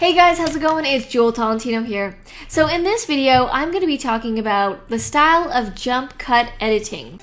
Hey guys, how's it going? It's Jewel Tolentino here. So in this video, I'm going to be talking about the style of jump cut editing.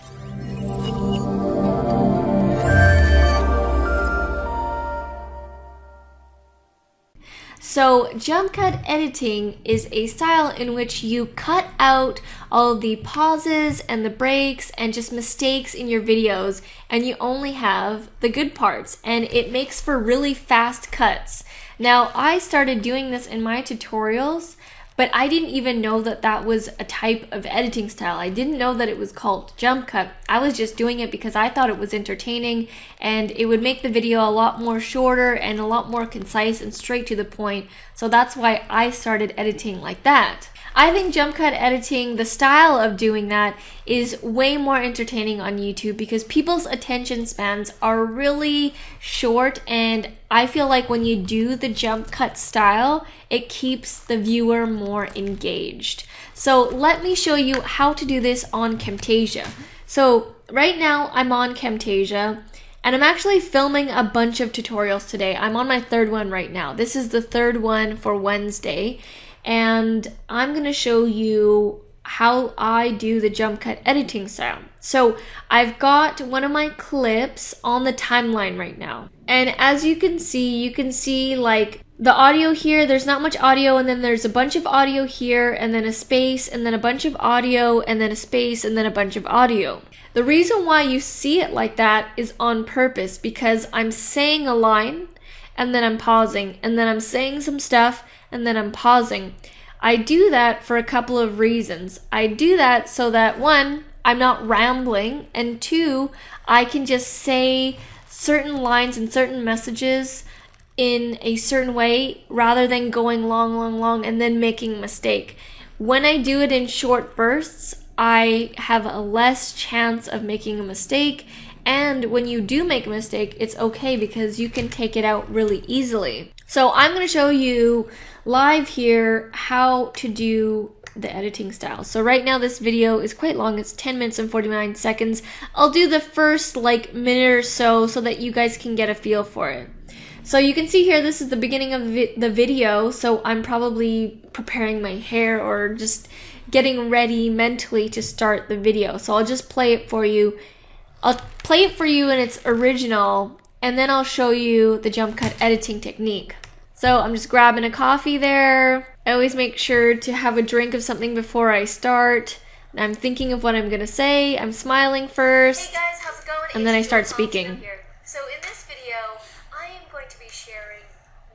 So, jump cut editing is a style in which you cut out all the pauses and the breaks and just mistakes in your videos, and you only have the good parts, and it makes for really fast cuts. Now, I started doing this in my tutorials but I didn't even know that that was a type of editing style. I didn't know that it was called jump cut. I was just doing it because I thought it was entertaining and it would make the video a lot more shorter and a lot more concise and straight to the point. So that's why I started editing like that. I think jump cut editing, the style of doing that, is way more entertaining on YouTube because people's attention spans are really short, and I feel like when you do the jump cut style, it keeps the viewer more engaged. So, let me show you how to do this on Camtasia. So, right now I'm on Camtasia. And I'm actually filming a bunch of tutorials today. I'm on my third one right now. This is the third one for Wednesday and I'm going to show you how I do the jump cut editing style. So I've got one of my clips on the timeline right now. And as you can see, you can see like the audio here, there's not much audio, and then there's a bunch of audio here, and then a space, and then a bunch of audio, and then a space, and then a bunch of audio. The reason why you see it like that is on purpose because I'm saying a line, and then I'm pausing, and then I'm saying some stuff, and then I'm pausing. I do that for a couple of reasons. I do that so that one, I'm not rambling, and two, I can just say certain lines and certain messages in a certain way rather than going long, long, long and then making a mistake. When I do it in short bursts, I have a less chance of making a mistake. And when you do make a mistake, it's okay because you can take it out really easily. So I'm going to show you live here how to do the editing style. So right now this video is quite long. It's 10 minutes and 49 seconds. I'll do the first like minute or so so that you guys can get a feel for it. So you can see here, this is the beginning of the video. So I'm probably preparing my hair or just getting ready mentally to start the video. So I'll just play it for you. I'll play it for you in its original and then I'll show you the jump cut editing technique. So I'm just grabbing a coffee there. I always make sure to have a drink of something before I start. I'm thinking of what I'm gonna say. I'm smiling first. Hey guys, how's it going? And then I start speaking. So in this video, I am going to be sharing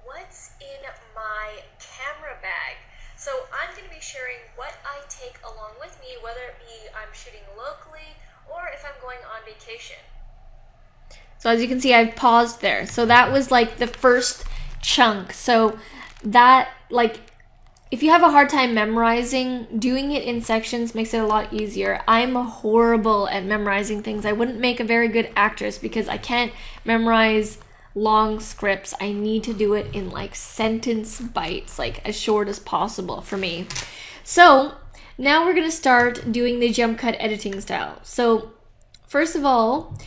what's in my camera bag. So I'm going to be sharing what I take along with me, whether it be I'm shooting locally or if I'm going on vacation. So as you can see, I've paused there. So that was like the first chunk. So that like if you have a hard time memorizing, doing it in sections makes it a lot easier. I'm horrible at memorizing things. I wouldn't make a very good actress because I can't memorize long scripts. I need to do it in like sentence bites, like as short as possible for me. So now we're gonna start doing the jump cut editing style. So first of all,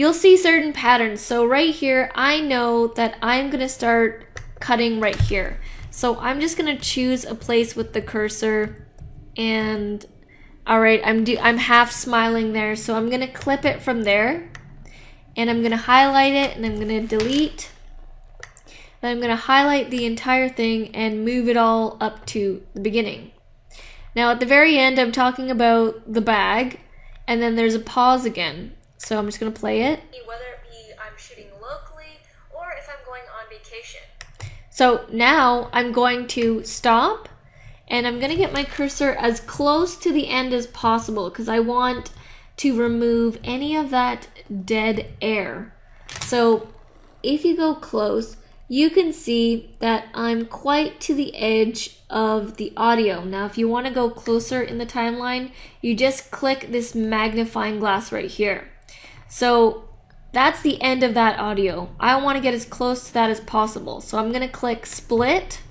you'll see certain patterns. So right here, I know that I'm gonna start cutting right here. So I'm just gonna choose a place with the cursor and all right, I'm do I'm half smiling there. So I'm gonna clip it from there and I'm gonna highlight it and I'm gonna delete. Then I'm gonna highlight the entire thing and move it all up to the beginning. Now at the very end, I'm talking about the bag and then there's a pause again. So I'm just going to play it. Whether it be I'm shooting locally or if I'm going on vacation. So now I'm going to stop and I'm going to get my cursor as close to the end as possible because I want to remove any of that dead air. So if you go close, you can see that I'm quite to the edge of the audio. Now, if you want to go closer in the timeline, you just click this magnifying glass right here. So that's the end of that audio. I want to get as close to that as possible. So I'm going to click split.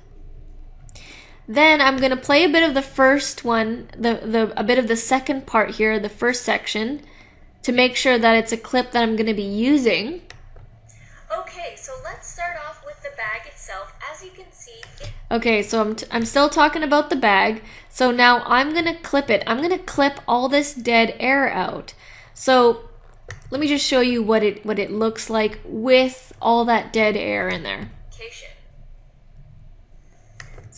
Then I'm going to play a bit of the first one, the, the a bit of the second part here, the first section, to make sure that it's a clip that I'm going to be using. Okay, so let's start off with the bag itself. as you can see, Okay, so I'm, t- I'm still talking about the bag. So now I'm gonna clip it. I'm gonna clip all this dead air out. So let me just show you what it what it looks like with all that dead air in there.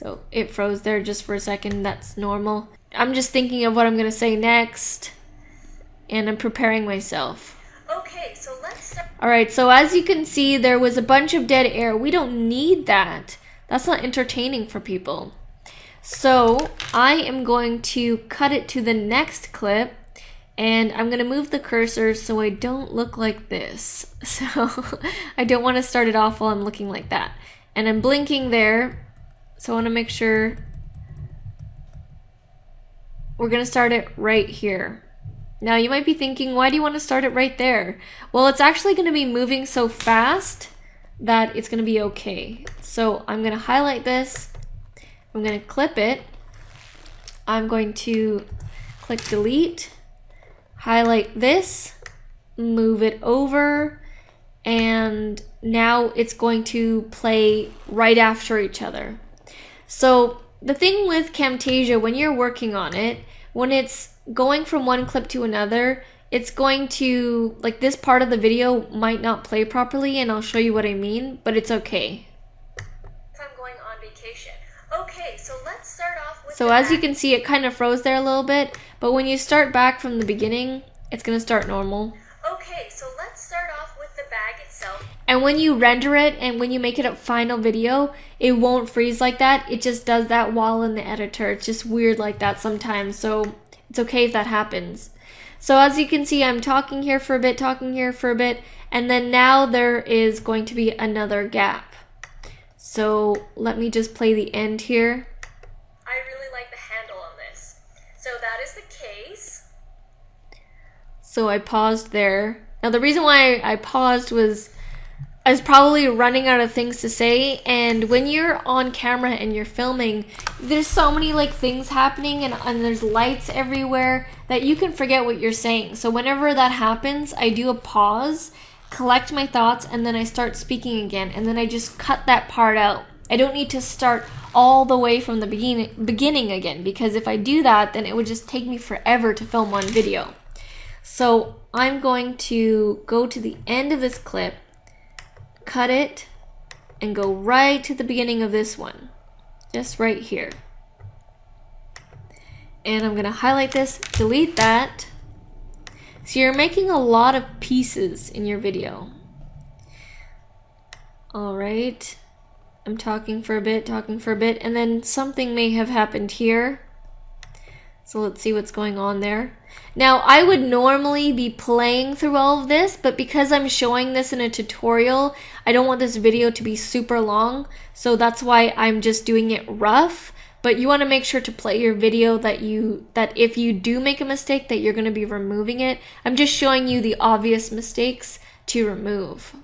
So it froze there just for a second. That's normal. I'm just thinking of what I'm gonna say next, and I'm preparing myself. Okay, so let's start. All right, so as you can see, there was a bunch of dead air. We don't need that. That's not entertaining for people. So I am going to cut it to the next clip and I'm gonna move the cursor so I don't look like this. So I don't wanna start it off while I'm looking like that. And I'm blinking there, so I wanna make sure we're gonna start it right here. Now you might be thinking, why do you want to start it right there? Well, it's actually going to be moving so fast that it's going to be okay. So I'm going to highlight this. I'm going to clip it. I'm going to click delete, highlight this, move it over, and now it's going to play right after each other. So the thing with Camtasia, when you're working on it, when it's going from one clip to another, it's going to, like this part of the video might not play properly and I'll show you what I mean, but it's okay. if I'm going on vacation. Okay, so let's start off with. So as you can see, it kind of froze there a little bit, but when you start back from the beginning, it's gonna start normal. Okay, so let's start off with the bag itself. And when you render it and when you make it a final video, it won't freeze like that. It just does that while in the editor. It's just weird like that sometimes. So it's okay if that happens. So as you can see, I'm talking here for a bit, talking here for a bit, and then now there is going to be another gap. So let me just play the end here. I really like the handle on this. So that is the case. So I paused there. Now the reason why I paused was I was probably running out of things to say and when you're on camera and you're filming, there's so many like things happening and, and there's lights everywhere that you can forget what you're saying. So whenever that happens, I do a pause, collect my thoughts, and then I start speaking again and then I just cut that part out. I don't need to start all the way from the beginning beginning again because if I do that, then it would just take me forever to film one video. So I'm going to go to the end of this clip, cut it, and go right to the beginning of this one. Just right here. And I'm going to highlight this, delete that. So you're making a lot of pieces in your video. All right. I'm talking for a bit, talking for a bit, and then something may have happened here. So let's see what's going on there. Now, I would normally be playing through all of this, but because I'm showing this in a tutorial, I don't want this video to be super long, so that's why I'm just doing it rough. But you want to make sure to play your video that you that if you do make a mistake that you're going to be removing it. I'm just showing you the obvious mistakes to remove.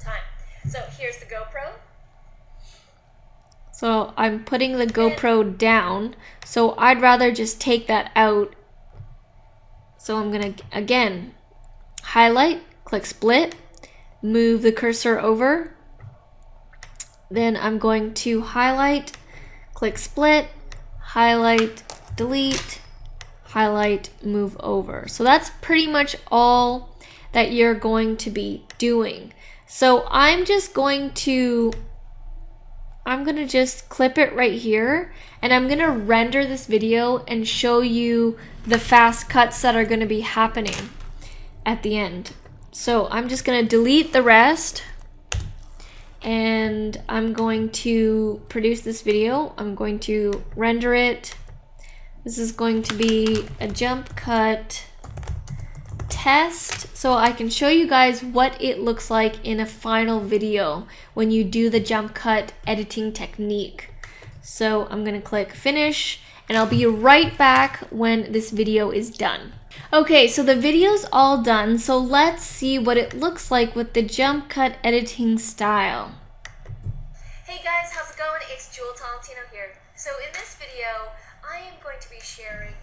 Time? So here's the GoPro. So I'm putting the GoPro down. So I'd rather just take that out. So I'm gonna again highlight, click split, move the cursor over. Then I'm going to highlight, click split, highlight, delete, highlight, move over. So that's pretty much all that you're going to be doing. So I'm just going to I'm gonna just clip it right here and I'm gonna render this video and show you the fast cuts that are gonna be happening at the end. So I'm just gonna delete the rest and I'm going to produce this video. I'm going to render it. This is going to be a jump cut test so I can show you guys what it looks like in a final video when you do the jump cut editing technique. So I'm gonna click finish and I'll be right back when this video is done. Okay, so the video's all done, so let's see what it looks like with the jump cut editing style. Hey guys, how's it going? It's Jewel Tolentino here. So in this video, I am going to be sharing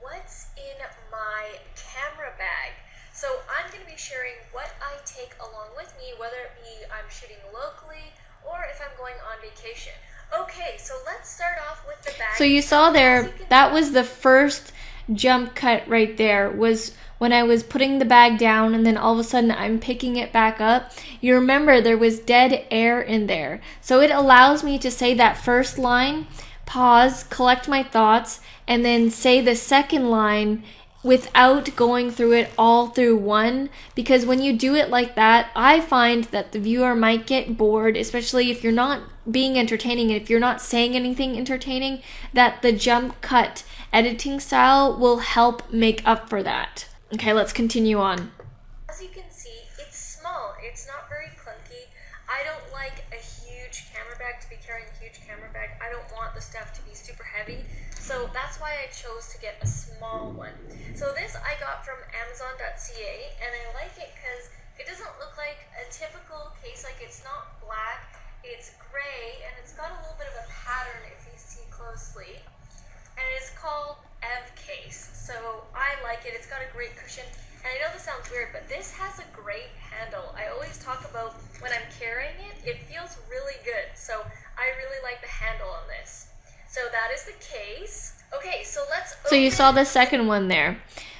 what's in my camera bag. So I'm going to be sharing what I take along with me, whether it be I'm shooting locally or if I'm going on vacation. Okay, so let's start off with the bag. So you saw there, that was the first jump cut right there was when I was putting the bag down and then all of a sudden I'm picking it back up. You remember there was dead air in there. So it allows me to say that first line, pause, collect my thoughts, and then say the second line without going through it all through one because when you do it like that i find that the viewer might get bored especially if you're not being entertaining and if you're not saying anything entertaining that the jump cut editing style will help make up for that okay let's continue on As you can see, it's small. It's not very clunky. I don't like a huge camera bag to be carrying a huge camera bag. I don't want the stuff to be super heavy. So that's why I chose to get a small one. So this I got from Amazon.ca and I like it because it doesn't look like a typical case. Like it's not black, it's gray, and it's got a little bit of a pattern if you see closely. And it's called Evecase. So I like it. It's got a great cushion. And I know this sounds weird, but this has a great handle. I always talk about when I'm carrying it, it feels really good. So I really like the handle on this. So that is the case. Okay, so you saw the second one there.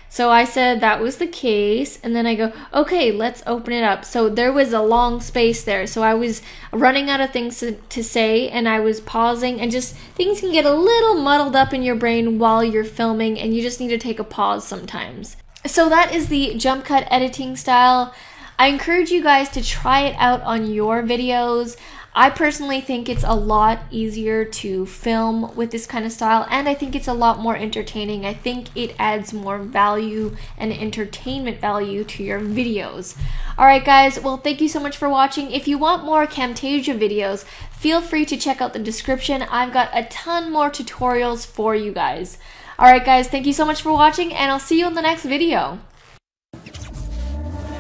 So I said that was the case, and then I go, okay, let's open it up. So there was a long space there. So I was running out of things to, to say, and I was pausing, and just things can get a little muddled up in your brain while you're filming, and you just need to take a pause sometimes. So that is the jump cut editing style. I encourage you guys to try it out on your videos. I personally think it's a lot easier to film with this kind of style, and I think it's a lot more entertaining. I think it adds more value and entertainment value to your videos. Alright, guys, well, thank you so much for watching. If you want more Camtasia videos, feel free to check out the description. I've got a ton more tutorials for you guys. Alright, guys, thank you so much for watching, and I'll see you in the next video